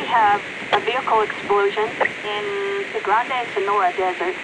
have a vehicle explosion in the Grande Sonora Desert